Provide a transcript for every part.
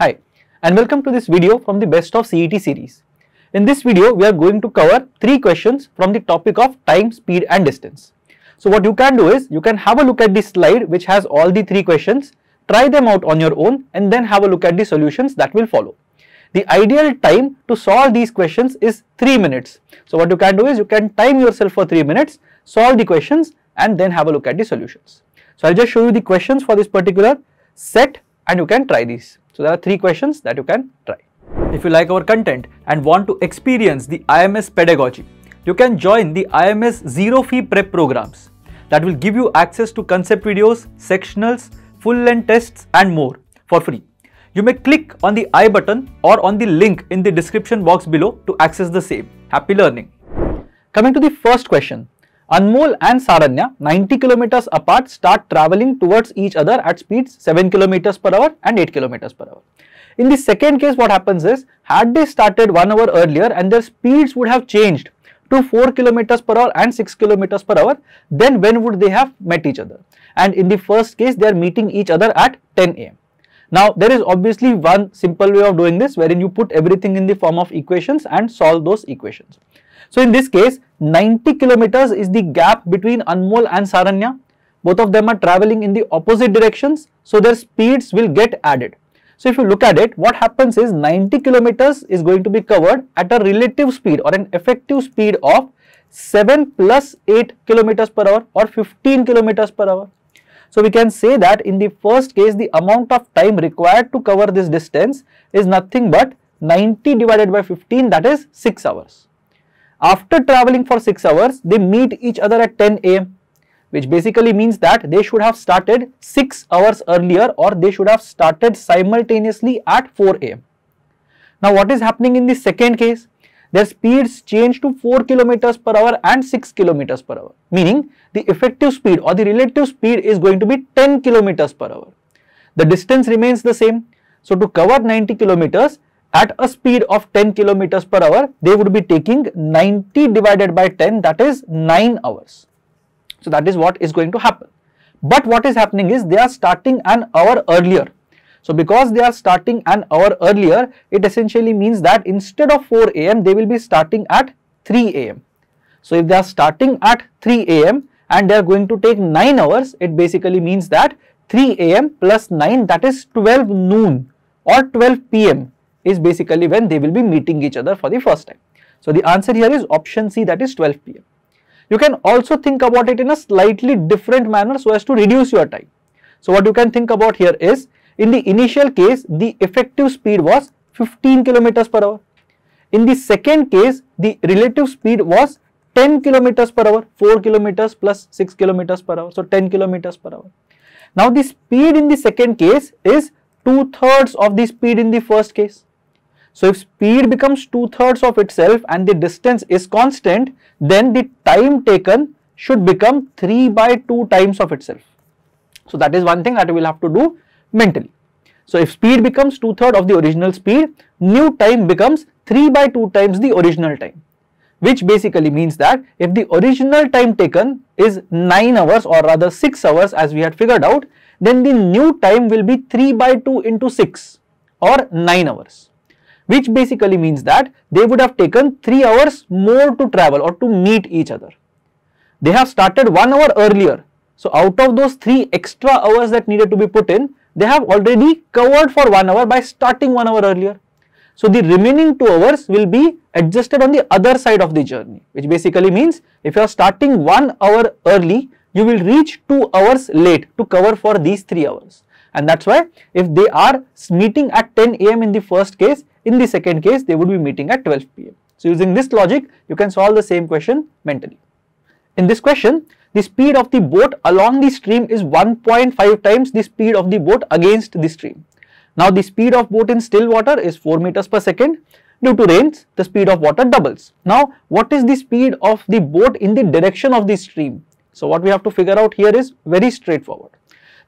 Hi and welcome to this video from the best of CET series. In this video we are going to cover three questions from the topic of time, speed and distance. So what you can do is you can have a look at this slide which has all the three questions, try them out on your own and then have a look at the solutions that will follow. The ideal time to solve these questions is 3 minutes. So what you can do is you can time yourself for 3 minutes, solve the questions and then have a look at the solutions. So I'll just show you the questions for this particular set and you can try these. So there are three questions that you can try. If you like our content and want to experience the IMS pedagogy, you can join the IMS Zero Fee Prep programs that will give you access to concept videos, sectionals, full length tests and more for free. You may click on the I button or on the link in the description box below to access the same. Happy learning! Coming to the first question, Anmol and Saranya, 90 kilometers apart, start traveling towards each other at speeds 7 kilometers per hour and 8 kilometers per hour. In the second case, what happens is, had they started 1 hour earlier and their speeds would have changed to 4 kilometers per hour and 6 kilometers per hour, then when would they have met each other? And in the first case, they are meeting each other at 10 am. Now, there is obviously one simple way of doing this wherein you put everything in the form of equations and solve those equations. So in this case, 90 kilometers is the gap between Anmol and Saranya. Both of them are traveling in the opposite directions, so their speeds will get added. So if you look at it, what happens is 90 kilometers is going to be covered at a relative speed or an effective speed of 7 plus 8 kilometers per hour or 15 kilometers per hour. So we can say that in the first case, the amount of time required to cover this distance is nothing but 90 divided by 15 that is 6 hours. After traveling for 6 hours, they meet each other at 10 am which basically means that they should have started 6 hours earlier or they should have started simultaneously at 4 am. Now what is happening in the second case? Their speeds change to 4 kilometers per hour and 6 kilometers per hour, meaning the effective speed or the relative speed is going to be 10 kilometers per hour. The distance remains the same. So to cover 90 kilometers, at a speed of 10 kilometers per hour, they would be taking 90 divided by 10 that is 9 hours. So that is what is going to happen. But what is happening is they are starting an hour earlier. So because they are starting an hour earlier, it essentially means that instead of 4 am, they will be starting at 3 am. So if they are starting at 3 am and they are going to take 9 hours, it basically means that 3 am plus 9 that is 12 noon or 12 pm is basically when they will be meeting each other for the first time. So the answer here is option C that is 12 pm. You can also think about it in a slightly different manner so as to reduce your time. So what you can think about here is in the initial case the effective speed was 15 kilometers per hour. In the second case the relative speed was 10 kilometers per hour 4 kilometers plus 6 kilometers per hour so 10 kilometers per hour. Now the speed in the second case is two thirds of the speed in the first case. So if speed becomes two-thirds of itself and the distance is constant, then the time taken should become 3 by 2 times of itself. So that is one thing that we will have to do mentally. So if speed becomes two-thirds of the original speed, new time becomes 3 by 2 times the original time. Which basically means that if the original time taken is 9 hours or rather 6 hours as we had figured out, then the new time will be 3 by 2 into 6 or 9 hours which basically means that they would have taken 3 hours more to travel or to meet each other. They have started 1 hour earlier. So out of those 3 extra hours that needed to be put in, they have already covered for 1 hour by starting 1 hour earlier. So the remaining 2 hours will be adjusted on the other side of the journey, which basically means if you are starting 1 hour early, you will reach 2 hours late to cover for these 3 hours. And that's why if they are meeting at 10 am in the first case, in the second case, they would be meeting at 12 pm. So using this logic, you can solve the same question mentally. In this question, the speed of the boat along the stream is 1.5 times the speed of the boat against the stream. Now the speed of boat in still water is 4 meters per second. Due to rains, the speed of water doubles. Now, what is the speed of the boat in the direction of the stream? So what we have to figure out here is very straightforward.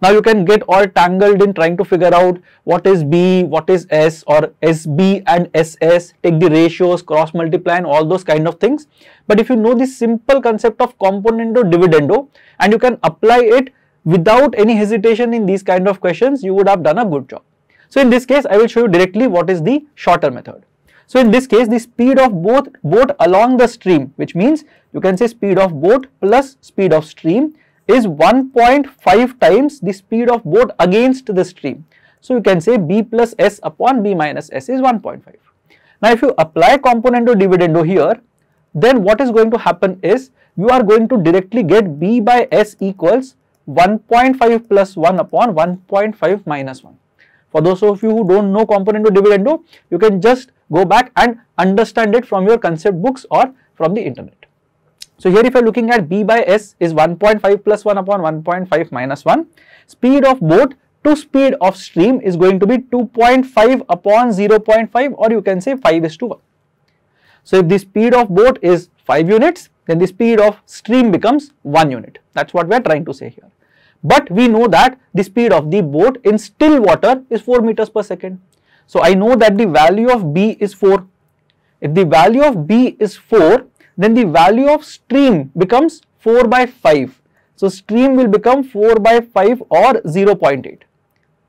Now you can get all tangled in trying to figure out what is B, what is S or SB and SS, take the ratios, cross multiply and all those kind of things. But if you know the simple concept of componendo dividendo and you can apply it without any hesitation in these kind of questions, you would have done a good job. So in this case, I will show you directly what is the shorter method. So in this case, the speed of both boat along the stream, which means you can say speed of boat plus speed of stream is 1.5 times the speed of boat against the stream. So you can say b plus s upon b minus s is 1.5. Now if you apply componendo dividendo here, then what is going to happen is you are going to directly get b by s equals 1.5 plus 1 upon 1.5 minus 1. For those of you who don't know componendo dividendo, you can just go back and understand it from your concept books or from the internet. So here if you are looking at b by s is 1.5 plus 1 upon 1.5 minus 1. Speed of boat to speed of stream is going to be 2.5 upon 0.5 or you can say 5 is to 1. So if the speed of boat is 5 units, then the speed of stream becomes 1 unit. That's what we are trying to say here. But we know that the speed of the boat in still water is 4 meters per second. So I know that the value of B is 4. If the value of B is 4, then the value of stream becomes 4 by 5. So stream will become 4 by 5 or 0.8.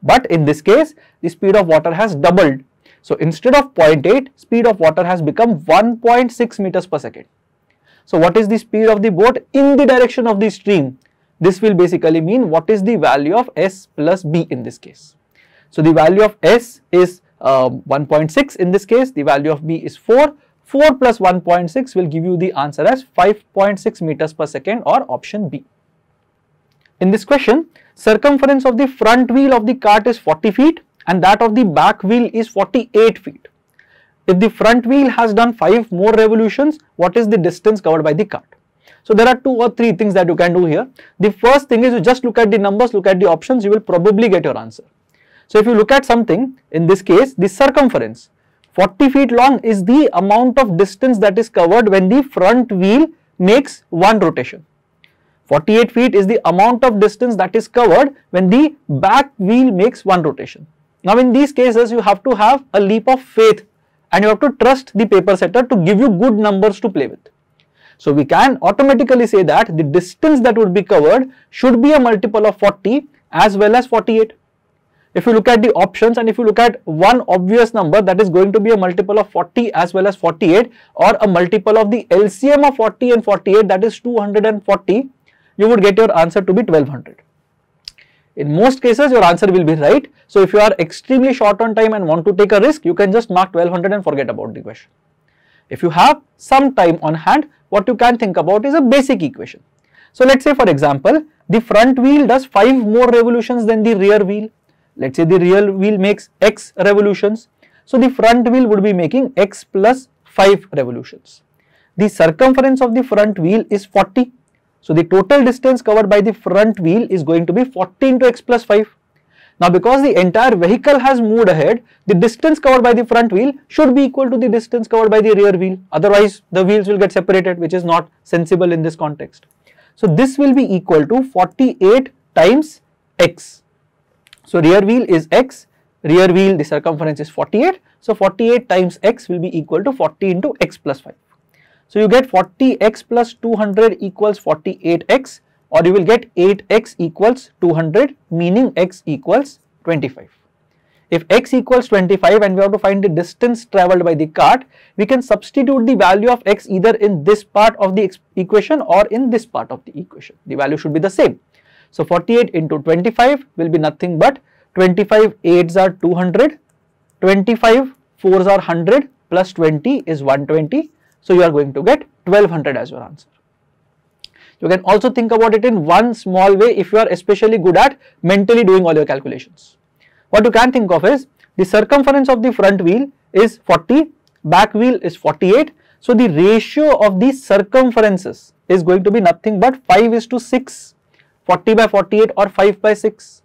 But in this case, the speed of water has doubled. So instead of 0.8, speed of water has become 1.6 meters per second. So what is the speed of the boat in the direction of the stream? This will basically mean what is the value of S plus B in this case. So the value of S is uh, 1.6 in this case, the value of B is 4. 4 plus 1.6 will give you the answer as 5.6 meters per second or option B. In this question, circumference of the front wheel of the cart is 40 feet and that of the back wheel is 48 feet. If the front wheel has done 5 more revolutions, what is the distance covered by the cart? So there are two or three things that you can do here. The first thing is you just look at the numbers, look at the options, you will probably get your answer. So if you look at something, in this case, the circumference, 40 feet long is the amount of distance that is covered when the front wheel makes one rotation. 48 feet is the amount of distance that is covered when the back wheel makes one rotation. Now in these cases, you have to have a leap of faith and you have to trust the paper setter to give you good numbers to play with. So we can automatically say that the distance that would be covered should be a multiple of 40 as well as 48 if you look at the options and if you look at one obvious number that is going to be a multiple of 40 as well as 48 or a multiple of the LCM of 40 and 48 that is 240 you would get your answer to be 1200. In most cases your answer will be right. So if you are extremely short on time and want to take a risk you can just mark 1200 and forget about the question. If you have some time on hand what you can think about is a basic equation. So let's say for example the front wheel does 5 more revolutions than the rear wheel Let's say the real wheel makes x revolutions. So the front wheel would be making x plus 5 revolutions. The circumference of the front wheel is 40. So the total distance covered by the front wheel is going to be 40 into x plus 5. Now because the entire vehicle has moved ahead, the distance covered by the front wheel should be equal to the distance covered by the rear wheel. Otherwise the wheels will get separated which is not sensible in this context. So this will be equal to 48 times x. So rear wheel is x, rear wheel the circumference is 48. So 48 times x will be equal to 40 into x plus 5. So you get 40x plus 200 equals 48x or you will get 8x equals 200 meaning x equals 25. If x equals 25 and we have to find the distance travelled by the cart, we can substitute the value of x either in this part of the equation or in this part of the equation. The value should be the same. So 48 into 25 will be nothing but 25 8s are 200, 25 4s are 100 plus 20 is 120. So you are going to get 1200 as your answer. You can also think about it in one small way if you are especially good at mentally doing all your calculations. What you can think of is the circumference of the front wheel is 40, back wheel is 48. So the ratio of the circumferences is going to be nothing but 5 is to 6 40 by 48 or 5 by 6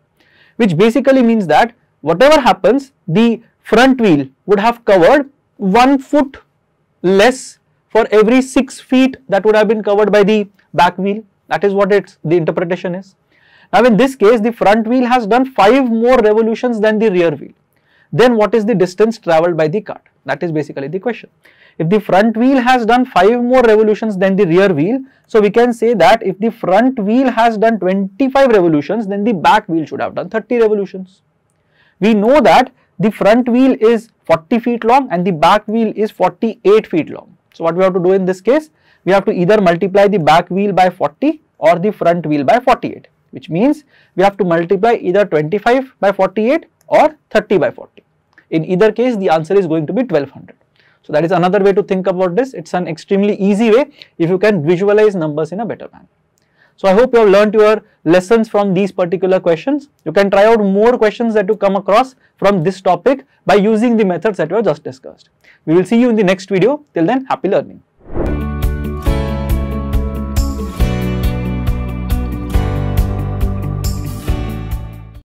which basically means that whatever happens the front wheel would have covered 1 foot less for every 6 feet that would have been covered by the back wheel that is what it's the interpretation is. Now in this case the front wheel has done 5 more revolutions than the rear wheel then what is the distance travelled by the cart that is basically the question. If the front wheel has done 5 more revolutions than the rear wheel, so we can say that if the front wheel has done 25 revolutions, then the back wheel should have done 30 revolutions. We know that the front wheel is 40 feet long and the back wheel is 48 feet long. So what we have to do in this case, we have to either multiply the back wheel by 40 or the front wheel by 48 which means we have to multiply either 25 by 48 or 30 by 40. In either case the answer is going to be 1200. So that is another way to think about this. It's an extremely easy way if you can visualize numbers in a better manner. So I hope you have learned your lessons from these particular questions. You can try out more questions that you come across from this topic by using the methods that we have just discussed. We will see you in the next video. Till then, happy learning.